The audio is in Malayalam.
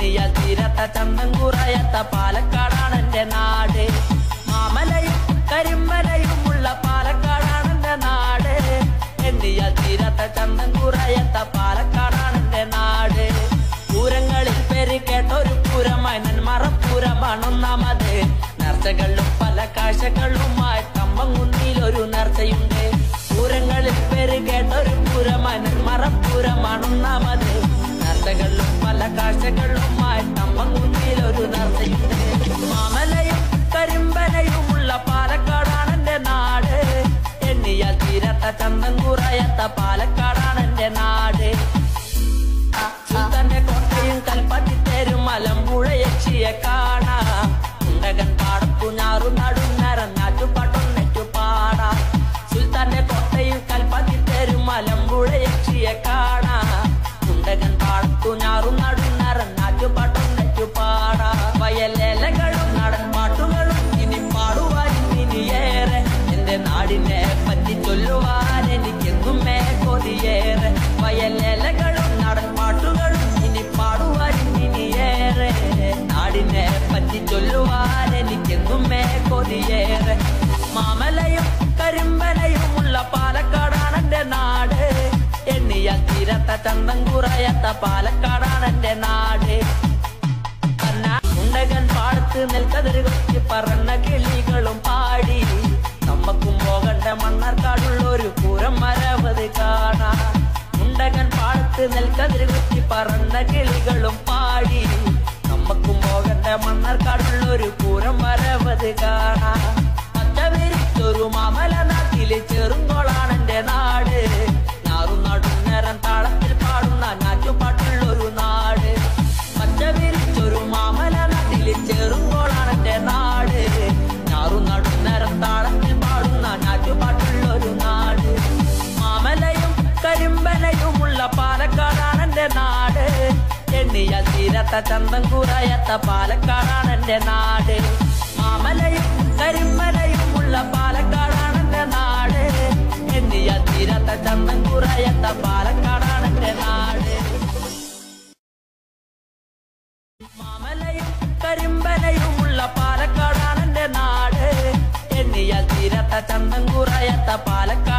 ചന്തം കുറയത്ത പാലക്കാടാണ് എന്റെ നാട്. മാമലയും കരിമ്പലയുമുള്ള പാലക്കാടാണ് എന്റെ നാട്. എണ്ണിയ തീരാത്ത ചന്തം കുറയത്ത പാലക്കാടാണ് എന്റെ നാട്. പൂരങ്ങളിൽ പേര് കേട്ടൊരു പൂരമായി നെന്മറപ്പൂരമാണ് ഒന്നാമത് നേർച്ചകളിലും പല കാഴ്ചകളുമായി കമ്പംകുന്നിയിൽ ഒരു നേർച്ചയുണ്ട്. പൂരങ്ങളിൽ പേര് കേട്ടൊരു പൂരമായി നെന്മറപ്പൂരമാണ് നേർച്ചകളിലും പല കാഴ്ചകളുമായി കമ്പംകുന്നിയിൽ ഒരു നർത്തയുണ്ട് മാമലയും കരിമ്പനയുമുള്ള പാലക്കാടാണ് എന്റെ നാട്. എണ്ണിയാൽ തീരത്ത ചന്തം കുറയത്ത പാലക്കാടാണ് എന്റെ നാട്. സുൽത്താന്റെ കോട്ടയും കൽപ്പത്തി തേരും മലമ്പുഴ യക്ഷിയെ നാടിനെ പറ്റി ചൊല്ലുവാൻ എനിക്കെന്നുമേ കൊതിയേറെ വയലേലകളും നടൻ പാട്ടുകളും ഇനി പാടുവാൻ ഇനിയേറെ. നാടിനെ പറ്റി ചൊല്ലുവാൻ എനിക്കെന്നുമേ കൊതിയേറെ മാമലയും കരിമ്പലയുമുള്ള പാലക്കാടാണ് എന്റെ നാട്. എണ്ണിയ തീരത്ത ചന്തം കുറയത്ത പാലക്കാടാണ് എന്റെ നാട്. ഉണ്ടകൻ പാടത്ത് നെൽക്കതിർ കൊത്തി പറന്ന കിളികളും പാടി. നമ്മക്കും പോകണ്ട മണ്ണാർക്കാടുള്ള ഒരു പൂരം മരവത് കാണാ. മുണ്ടകൻ പാടത്ത് നെൽക്കതിരി കുത്തി പറന്ന കിളികളും പാടി. നമ്മക്കും പോകണ്ട മണ്ണാർക്കാടുള്ള ഒരു പൂരം മരവത് കാണാം. തീരത്ത ചന്തം കുറയാത്ത പാലക്കാടാണ് എന്റെ നാട്. മാമലയും കരിമ്പലയുമുള്ള പാലക്കാടാണ് എന്റെ നാട്. എന്നിയ തീരത്ത ചന്തം കുറയാത്ത പാലക്കാടാണ് എന്റെ നാട്. മാമലയും കരിമ്പലയുമുള്ള പാലക്കാടാണ് എന്റെ നാട്. എന്നിയ തീരത്ത ചന്തം കുറയത്ത പാലക്കാട്